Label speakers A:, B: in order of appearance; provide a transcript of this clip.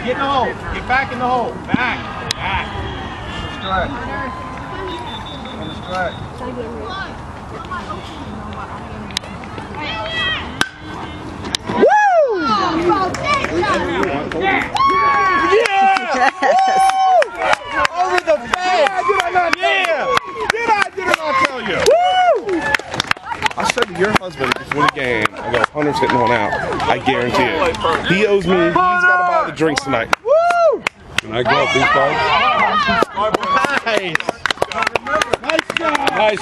A: Get in the hole. Get back in the hole. Back. Back.
B: Strike. On the strike.
A: Over the fence. Did I not yeah. Did I? Did I not tell you? Woo! I said to your husband before the game, I go, Hunter's hitting one out. I guarantee it. He owes me, drinks tonight. Woo!
C: Can I go up these cards?
A: Nice.
C: Nice.